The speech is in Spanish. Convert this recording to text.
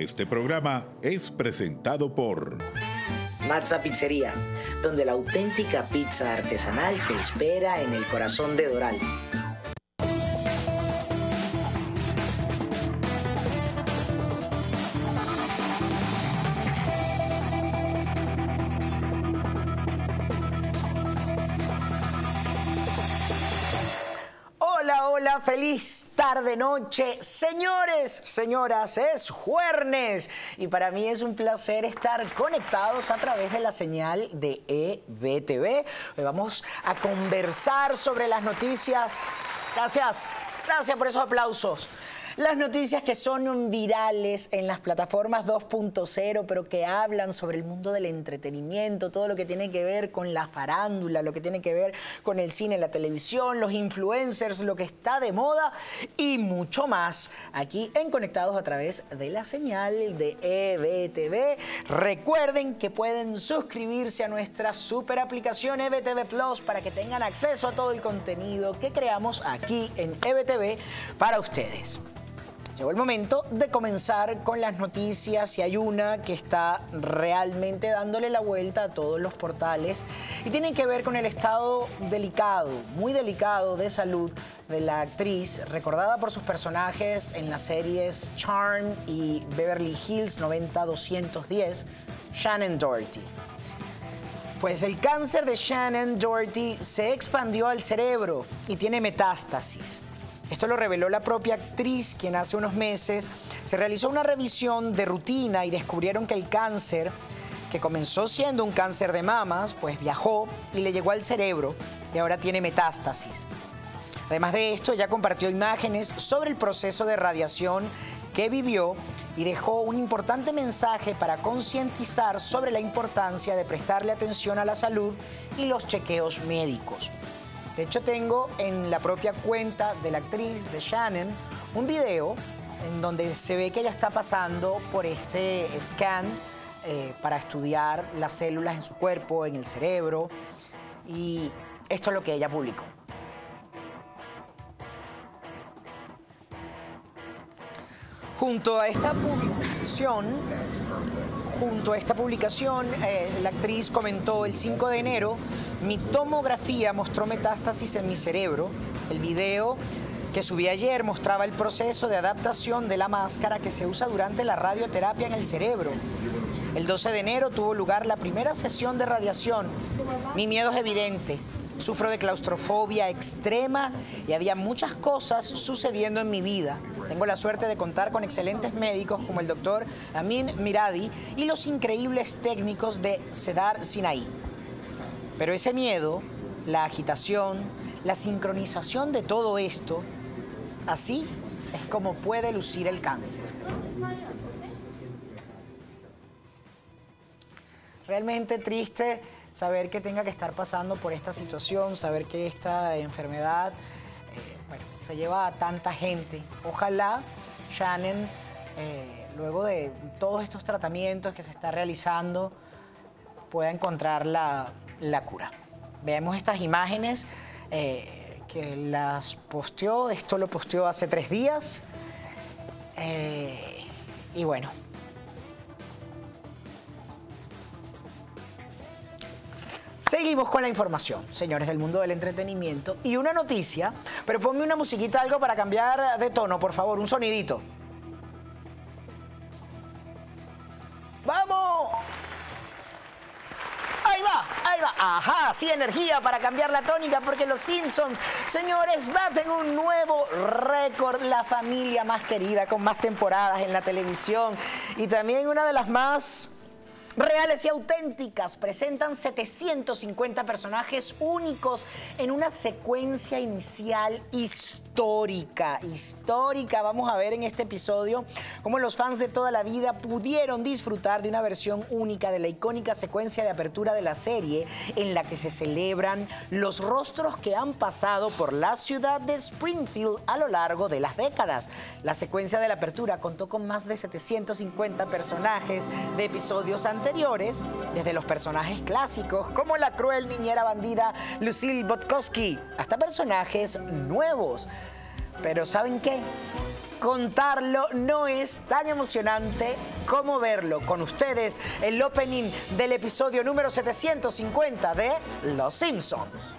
Este programa es presentado por Mazza Pizzería, donde la auténtica pizza artesanal te espera en el corazón de Doral. Feliz tarde, noche. Señores, señoras, es jueves y para mí es un placer estar conectados a través de la señal de EBTV. Hoy vamos a conversar sobre las noticias. Gracias, gracias por esos aplausos. Las noticias que son virales en las plataformas 2.0, pero que hablan sobre el mundo del entretenimiento, todo lo que tiene que ver con la farándula, lo que tiene que ver con el cine, la televisión, los influencers, lo que está de moda y mucho más. Aquí en Conectados a través de la señal de EBTV. Recuerden que pueden suscribirse a nuestra super aplicación EBTV Plus para que tengan acceso a todo el contenido que creamos aquí en EBTV para ustedes. Llegó el momento de comenzar con las noticias y hay una que está realmente dándole la vuelta a todos los portales y tiene que ver con el estado delicado, muy delicado de salud de la actriz, recordada por sus personajes en las series Charm y Beverly Hills 90210, Shannon Doherty. Pues el cáncer de Shannon Doherty se expandió al cerebro y tiene metástasis. Esto lo reveló la propia actriz, quien hace unos meses se realizó una revisión de rutina y descubrieron que el cáncer, que comenzó siendo un cáncer de mamas, pues viajó y le llegó al cerebro y ahora tiene metástasis. Además de esto, ya compartió imágenes sobre el proceso de radiación que vivió y dejó un importante mensaje para concientizar sobre la importancia de prestarle atención a la salud y los chequeos médicos. De hecho, tengo en la propia cuenta de la actriz, de Shannon, un video en donde se ve que ella está pasando por este scan eh, para estudiar las células en su cuerpo, en el cerebro. Y esto es lo que ella publicó. Junto a esta publicación, junto a esta publicación, eh, la actriz comentó el 5 de enero, mi tomografía mostró metástasis en mi cerebro. El video que subí ayer mostraba el proceso de adaptación de la máscara que se usa durante la radioterapia en el cerebro. El 12 de enero tuvo lugar la primera sesión de radiación. Mi miedo es evidente. Sufro de claustrofobia extrema y había muchas cosas sucediendo en mi vida. Tengo la suerte de contar con excelentes médicos como el doctor Amin Miradi y los increíbles técnicos de Sedar Sinaí. Pero ese miedo, la agitación, la sincronización de todo esto, así es como puede lucir el cáncer. Realmente triste saber que tenga que estar pasando por esta situación, saber que esta enfermedad eh, bueno, se lleva a tanta gente. Ojalá Shannon, eh, luego de todos estos tratamientos que se está realizando, pueda encontrar la, la cura. Veamos estas imágenes eh, que las posteó, esto lo posteó hace tres días. y bueno, Seguimos con la información, señores del mundo del entretenimiento. Y una noticia, pero ponme una musiquita, algo para cambiar de tono, por favor, un sonidito. ¡Vamos! Ahí va, ahí va. Ajá, sí, energía para cambiar la tónica porque los Simpsons, señores, baten un nuevo récord. La familia más querida, con más temporadas en la televisión y también una de las más reales y auténticas. Presentan 750 personajes únicos en una secuencia inicial histórica. Histórica. Vamos a ver en este episodio cómo los fans de toda la vida pudieron disfrutar de una versión única de la icónica secuencia de apertura de la serie en la que se celebran los rostros que han pasado por la ciudad de Springfield a lo largo de las décadas. La secuencia de la apertura contó con más de 750 personajes de episodios desde los personajes clásicos como la cruel niñera bandida Lucille Botkowski hasta personajes nuevos. Pero ¿saben qué? contarlo no es tan emocionante como verlo. Con ustedes, el opening del episodio número 750 de Los Simpsons.